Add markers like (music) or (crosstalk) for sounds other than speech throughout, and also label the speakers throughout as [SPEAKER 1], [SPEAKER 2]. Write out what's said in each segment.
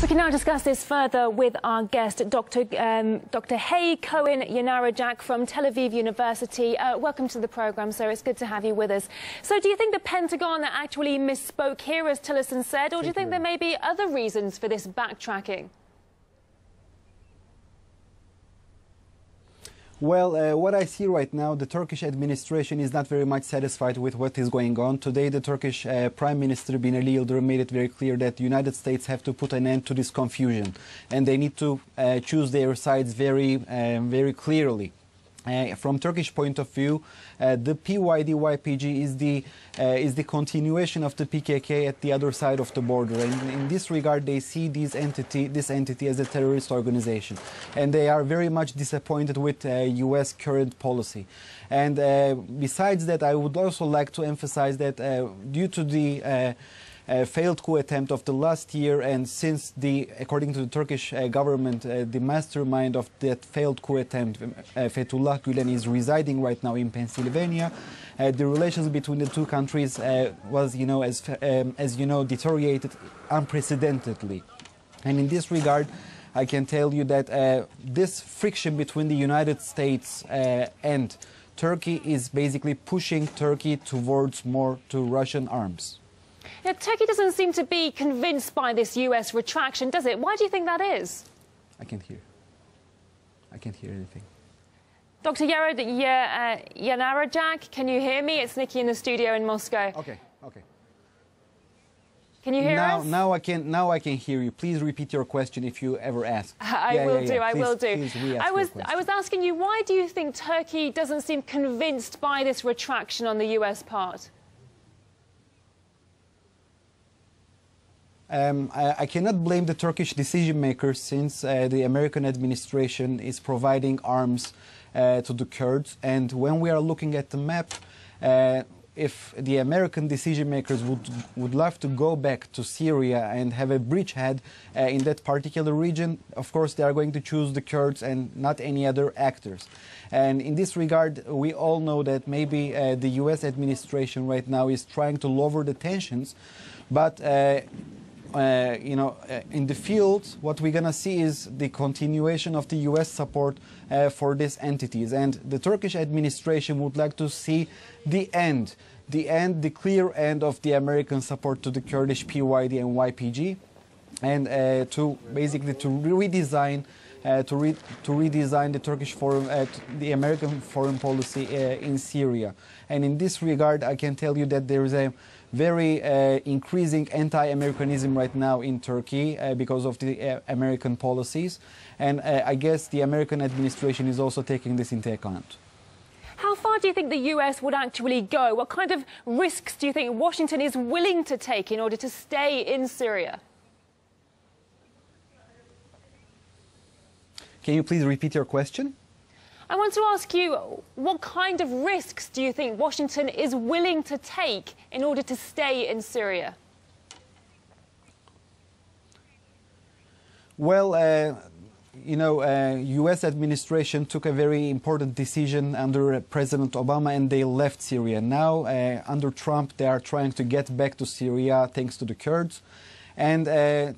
[SPEAKER 1] We can now discuss this further with our guest, Dr. Um, Dr. Hay Cohen Yanarocak from Tel Aviv University. Uh, welcome to the program, sir. It's good to have you with us. So, do you think the Pentagon actually misspoke here, as Tillerson said, or do you think there may be other reasons for this backtracking?
[SPEAKER 2] Well, uh, what I see right now, the Turkish administration is not very much satisfied with what is going on. Today, the Turkish uh, Prime Minister Binali Yildirim made it very clear that the United States have to put an end to this confusion, and they need to uh, choose their sides very, uh, very clearly. Uh, from Turkish point of view, uh, the PYD-YPG is the uh, is the continuation of the PKK at the other side of the border, and in this regard, they see this entity this entity as a terrorist organization, and they are very much disappointed with U.S. current policy. And besides that, I would also like to emphasize that due to the uh, failed coup attempt of the last year, and since the, according to the Turkish uh, government, uh, the mastermind of that failed coup attempt, uh, Fethullah Gulen, is residing right now in Pennsylvania. Uh, the relations between the two countries uh, was, you know, as um, as you know, deteriorated unprecedentedly, and in this regard. I can tell you that this friction between the United States and Turkey is basically pushing Turkey towards more to Russian arms.
[SPEAKER 1] Yeah, Turkey doesn't seem to be convinced by this US retraction, does it? Why do you think that is?
[SPEAKER 2] I can't hear. I can't hear anything.
[SPEAKER 1] Dr. Yarod uh, Yanarocak, can you hear me? It's Nikki in the studio in Moscow.
[SPEAKER 2] Okay, okay.
[SPEAKER 1] Can you hear
[SPEAKER 2] now,
[SPEAKER 1] us?
[SPEAKER 2] Now I can. Now I can hear you. Please repeat your question if you ever ask. (laughs)
[SPEAKER 1] I
[SPEAKER 2] yeah,
[SPEAKER 1] will
[SPEAKER 2] yeah,
[SPEAKER 1] do.
[SPEAKER 2] yeah.
[SPEAKER 1] I
[SPEAKER 2] please,
[SPEAKER 1] will do.
[SPEAKER 2] Please I
[SPEAKER 1] was. I was asking you why do you think Turkey doesn't seem convinced by this retraction on the U.S. part?
[SPEAKER 2] Um, I, I, cannot blame the Turkish decision makers since uh, the American administration is providing arms uh, to the Kurds. And when we are looking at the map, uh, if the American decision makers would, would love to go back to Syria and have a bridgehead uh, in that particular region, of course they are going to choose the Kurds and not any other actors. And in this regard, we all know that maybe uh, the US administration right now is trying to lower the tensions, but uh, you know, uh, in the field, what we're going to see is the continuation of the U.S. support uh, for these entities. And the Turkish administration would like to see the end, the end, the clear end of the American support to the Kurdish PYD and YPG, and uh, to basically to redesign. To, re to redesign the Turkish foreign, the American foreign policy in Syria, and in this regard, I can tell you that there is a very uh, increasing anti-Americanism right now in Turkey uh, because of the uh, American policies. And uh, I guess the American administration is also taking this into account.
[SPEAKER 1] How far do you think the US would actually go? What kind of risks do you think Washington is willing to take in order to stay in Syria?
[SPEAKER 2] Can you please repeat your question?
[SPEAKER 1] I want to ask you, what kind of risks do you think Washington is willing to take in order to stay in Syria?
[SPEAKER 2] Well, uh, you know, uh, U.S. administration took a very important decision under President Obama, and they left Syria. Now, uh, under Trump, they are trying to get back to Syria thanks to the Kurds, and uh,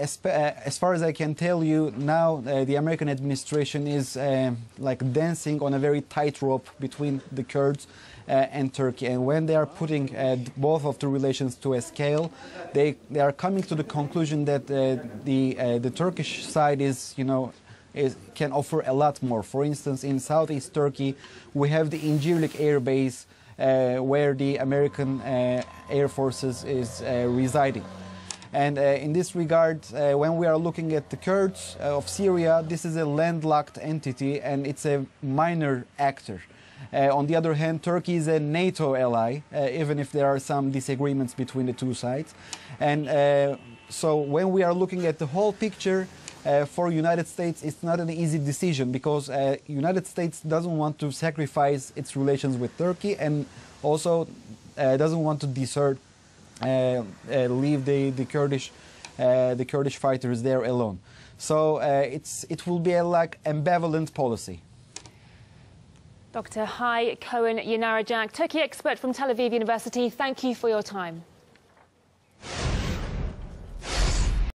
[SPEAKER 2] as, uh, as, far as I can tell you, now uh, the American administration is uh, like dancing on a very tight rope between the Kurds uh, and Turkey. And when they are putting uh, both of the relations to a scale, they, they are coming to the conclusion that uh, the, the Turkish side is, you know, is, can offer a lot more. For instance, in southeast Turkey, we have the Incirlik Air Base where the American Air Forces is residing. And uh, in this regard, uh, when we are looking at the Kurds uh, of Syria, this is a landlocked entity and it's a minor actor. Uh, on the other hand, Turkey is a NATO ally, uh, even if there are some disagreements between the two sides. And uh, so when we are looking at the whole picture, for United States, it's not an easy decision because United States doesn't want to sacrifice its relations with Turkey and also doesn't want to desert Uh, uh, leave the the Kurdish uh, the Kurdish fighters there alone. So uh, it's it will be a like ambivalent policy.
[SPEAKER 1] Dr. Hay Cohen Yanarocak, Turkey expert from Tel Aviv University, thank you for your time.